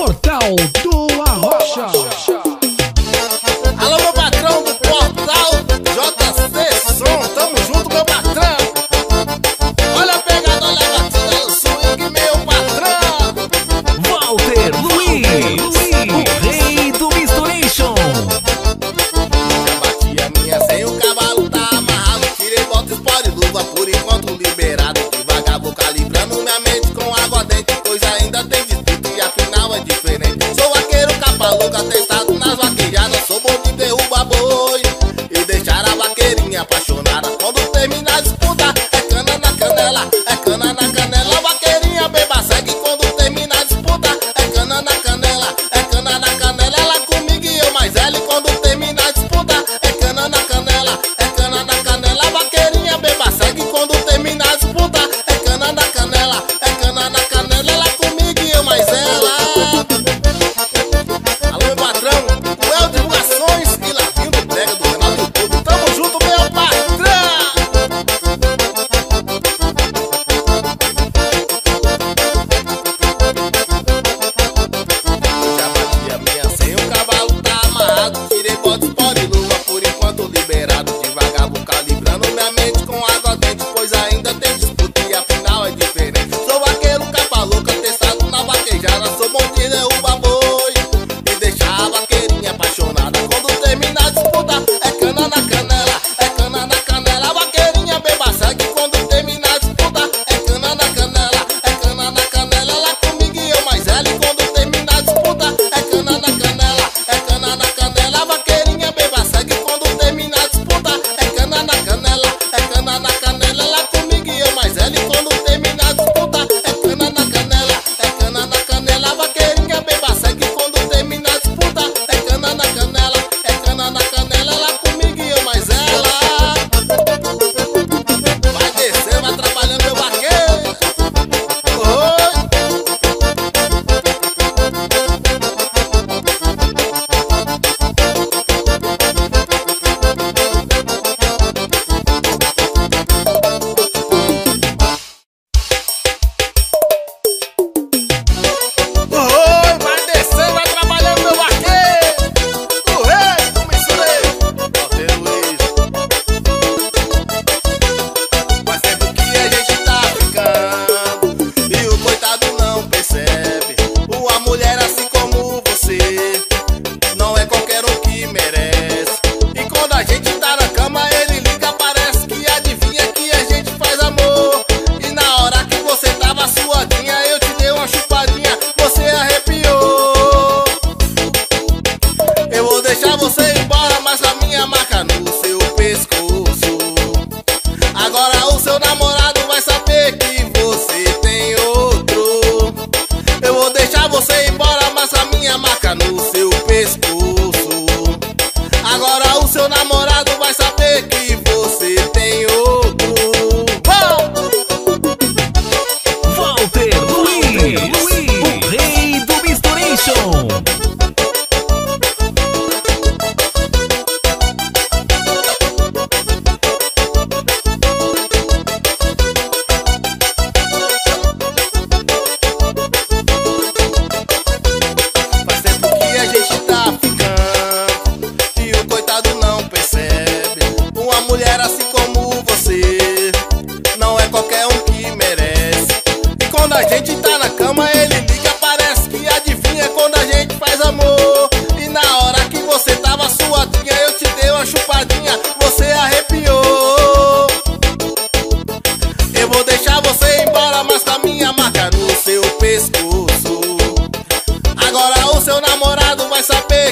Portal do Arrocha.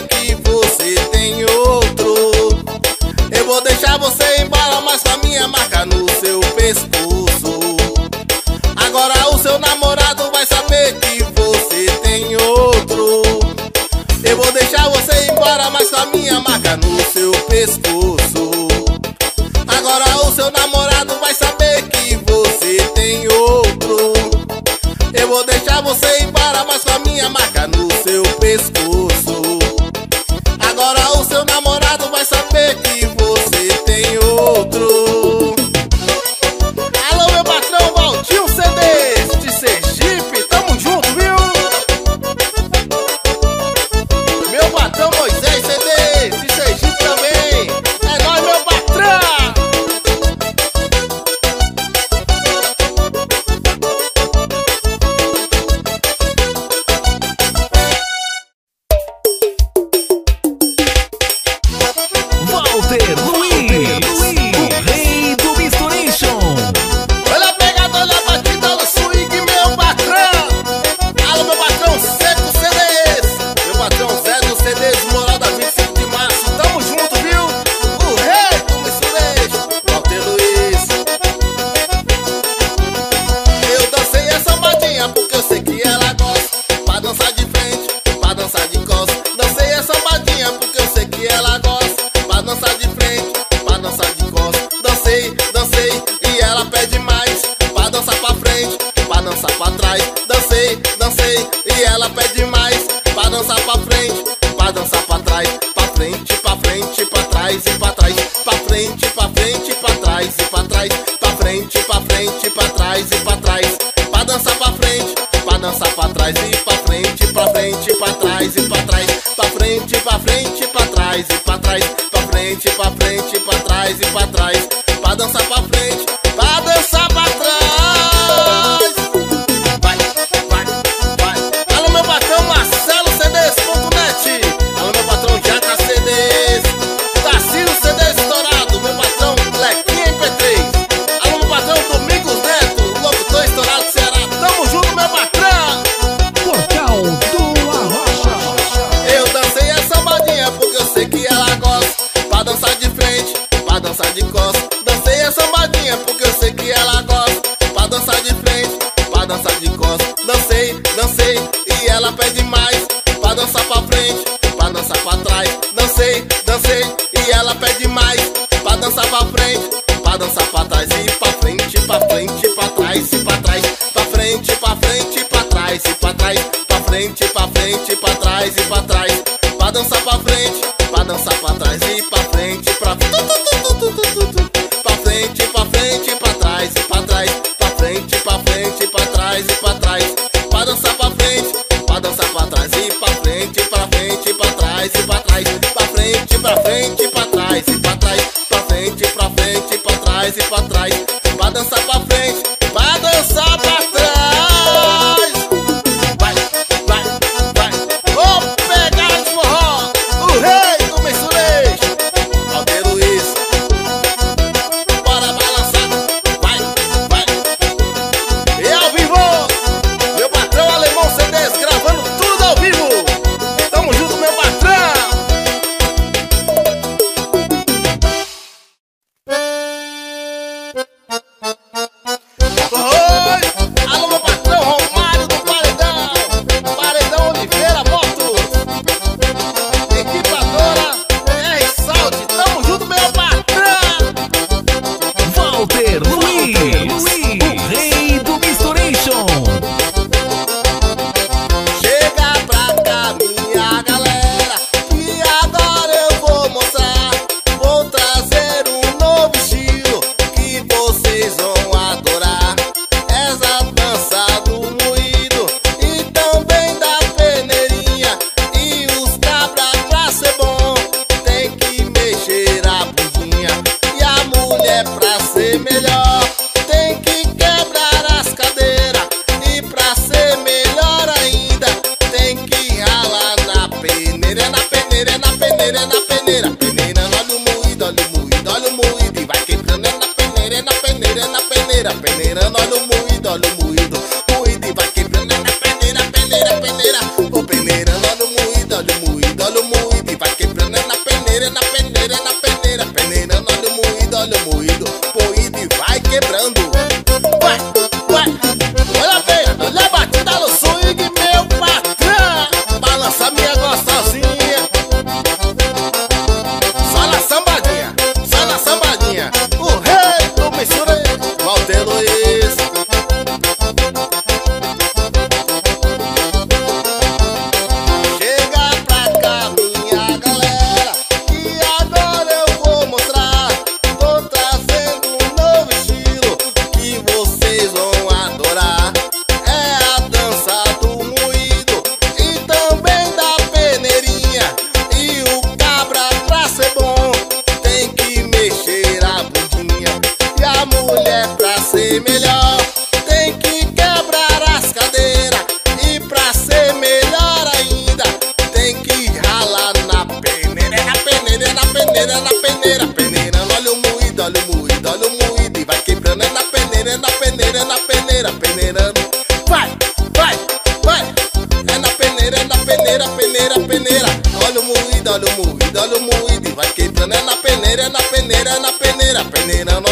que você tem outro. Eu vou deixar você embora, mas com a minha marca no seu pescoço. Agora o seu namorado vai saber que você tem outro. Eu vou deixar você embora, mas com a minha marca no seu pescoço. Agora o seu namorado vai saber que você tem outro. Eu vou deixar você embora, mas com a minha marca trás, pra dançar pra frente, pra dançar pra trás. la penera, penera no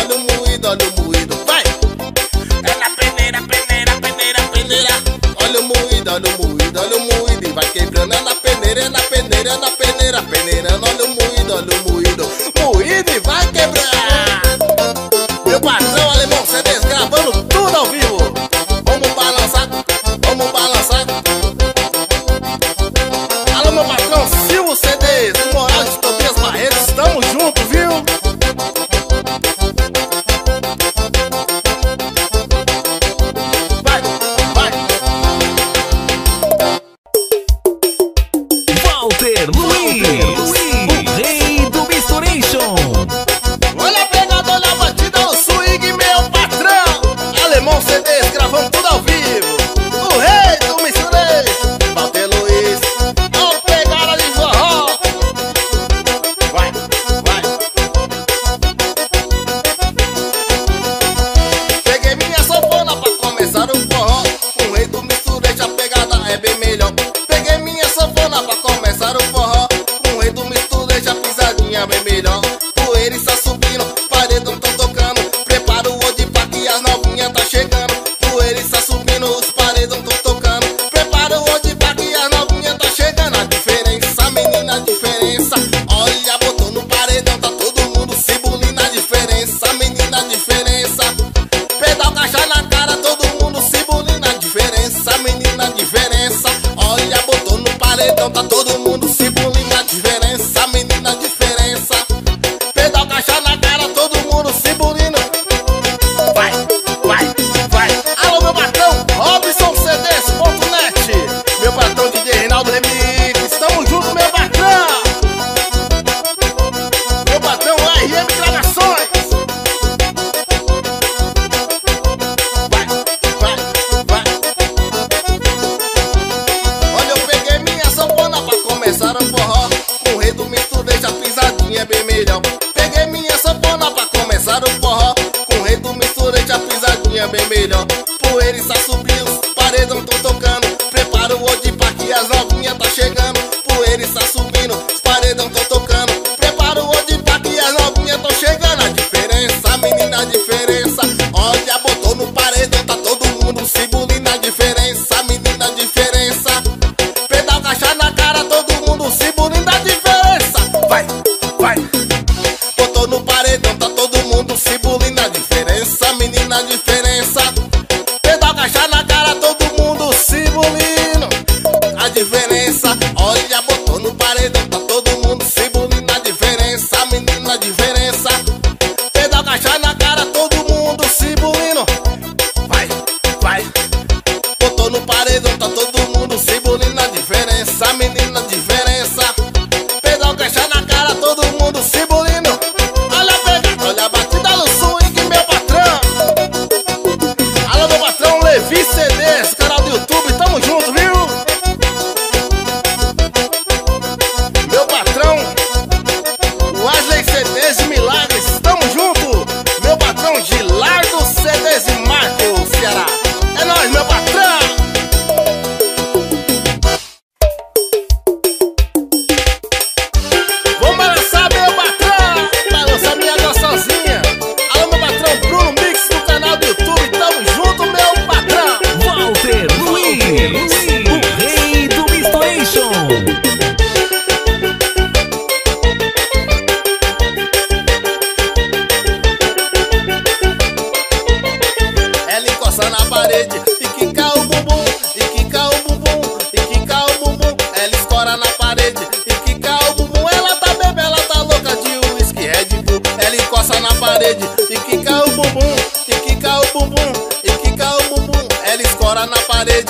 Ela encosta na parede e quica o bumbum, e quica o bumbum, e quica o bumbum. Ela escora na parede.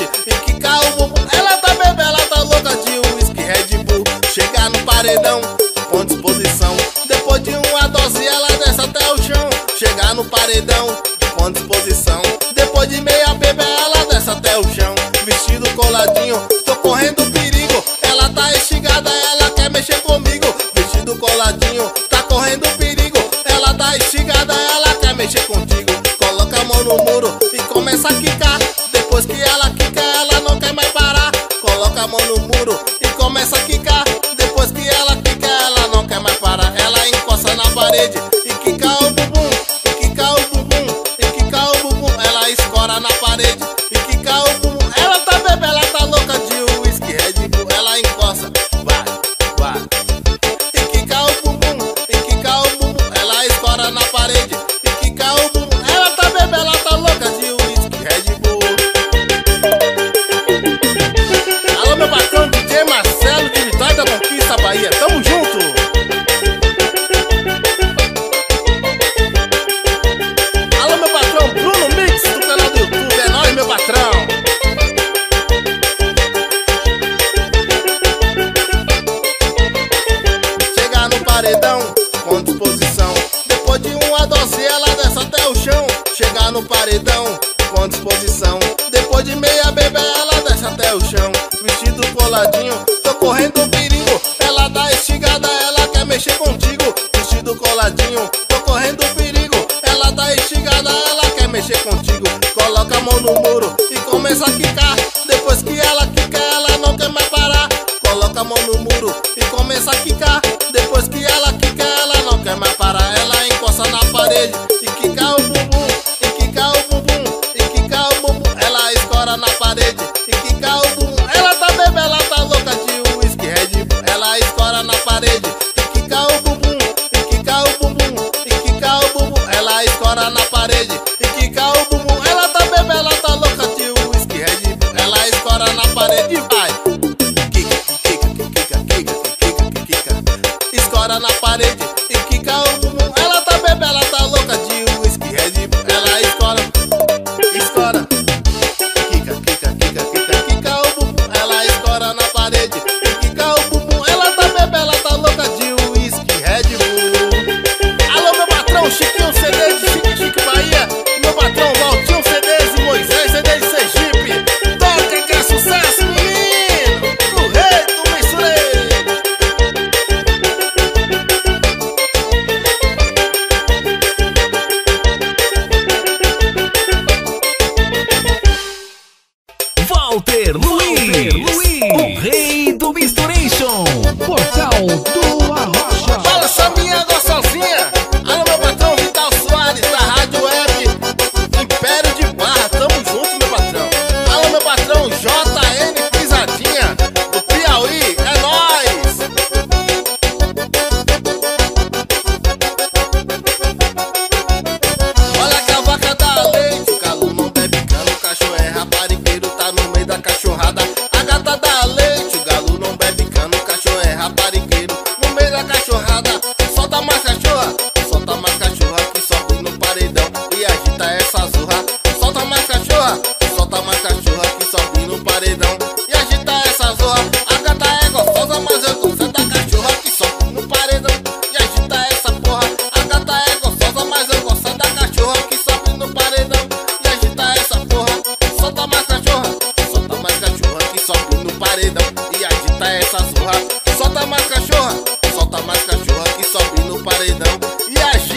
E a gente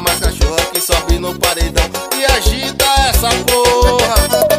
mais cachorra que sobe no paredão e agita essa porra.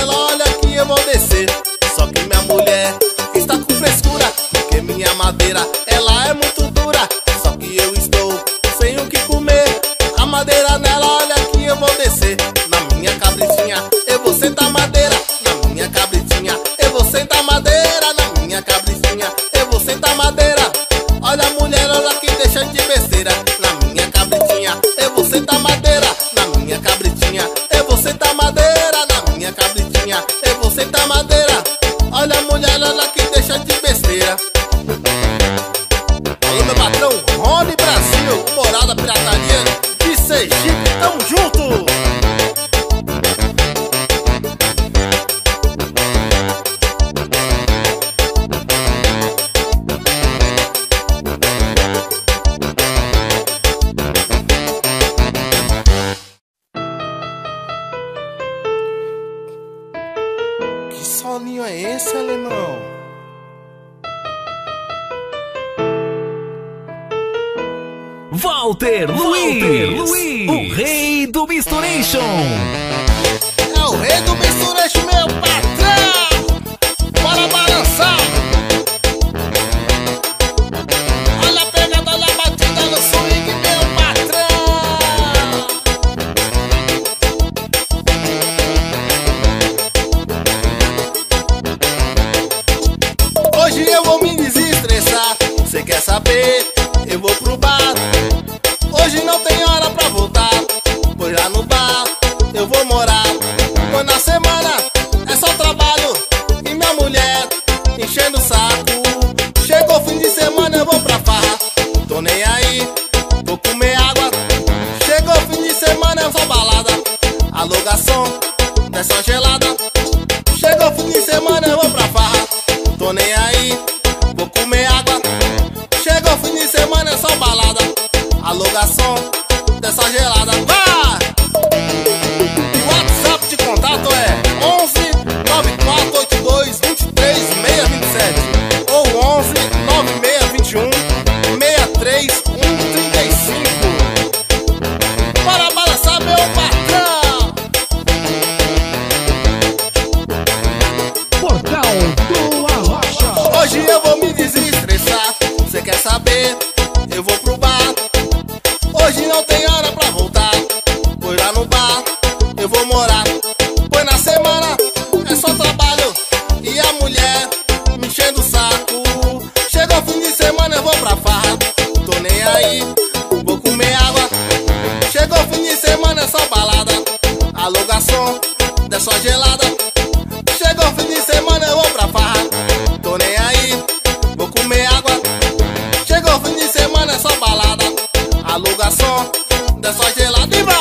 ela olha que eu vou descer. Walter, Luiz, o rei do Misturation. É o rei do Misturation, meu patrão. dessa gelada. Vai!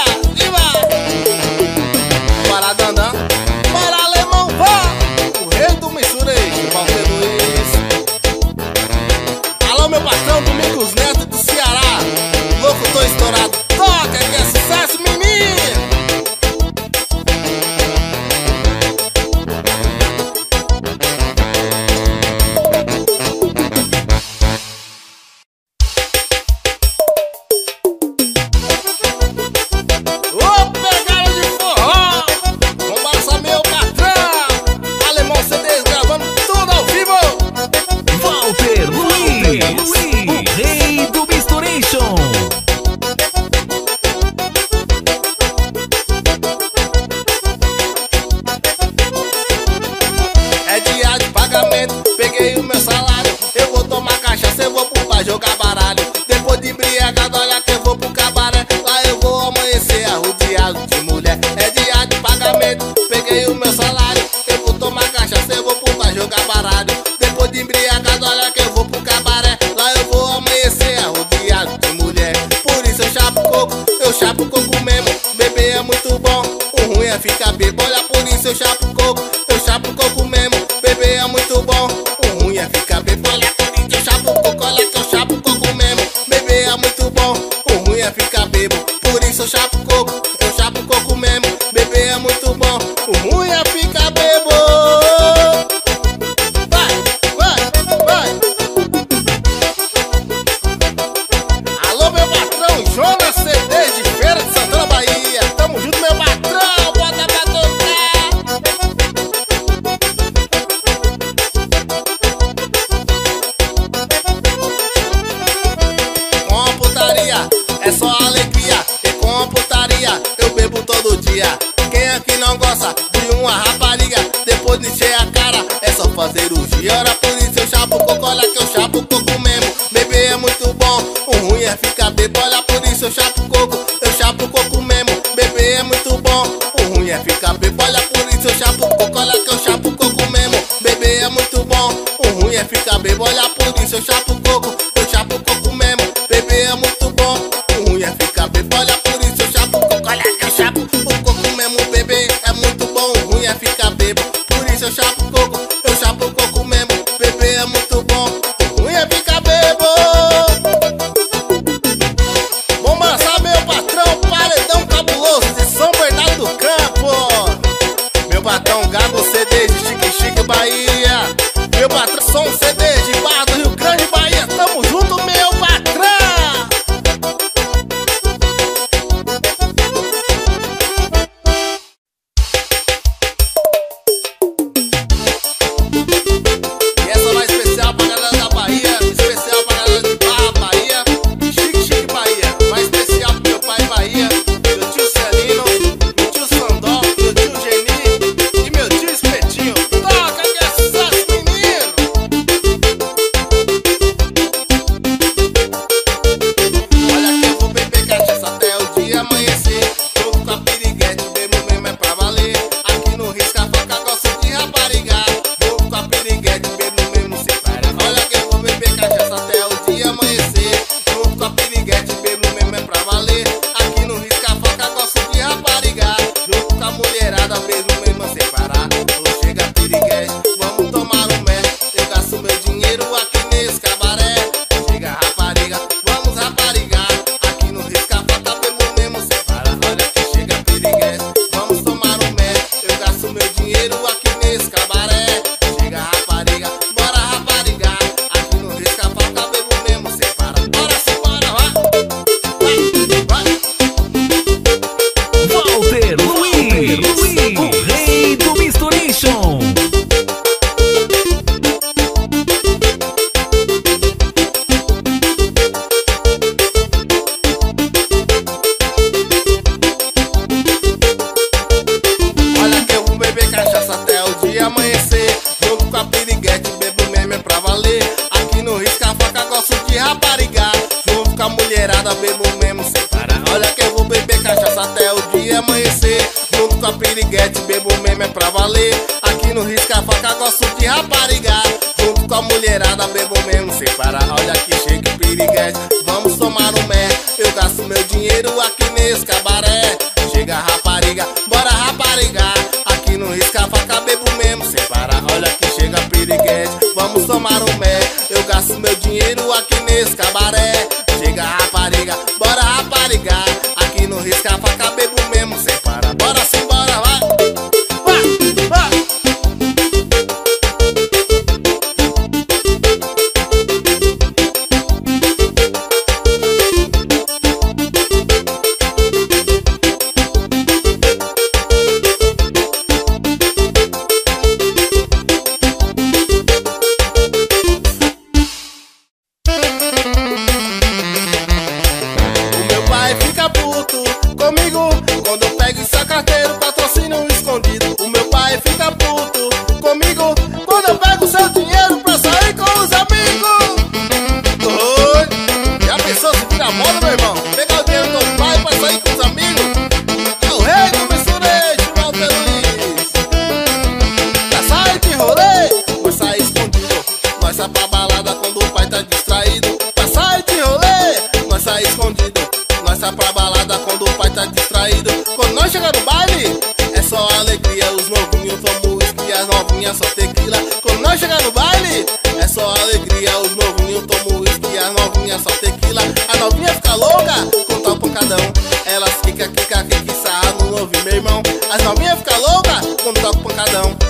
Yeah. shop só alegria. Os novinhos tomam uísque, as novinhas só tequila. A novinha fica louca com tal pancadão. Elas quica, quica, quica, no novinho, meu irmão. As novinhas fica louca com tal pancadão.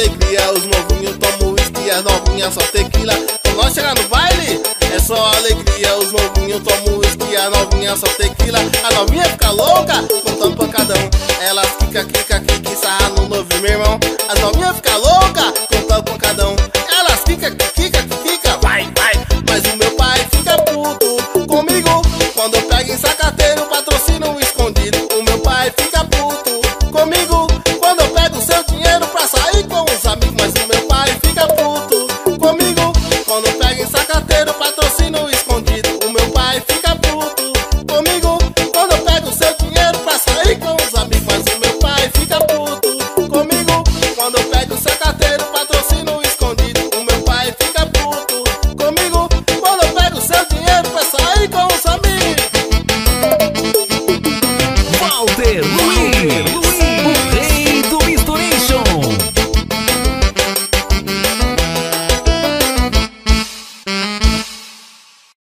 Alegria. Os novinhos tomam uísque, as novinhas só tequila. Quando nós chegar no baile, é só alegria. Os novinhos tomam uísque, as novinhas só tequila. A novinha fica louca, com tanto pancadão. Elas quica, quica, quica, sarra no novinho, meu irmão. As novinhas fica louca.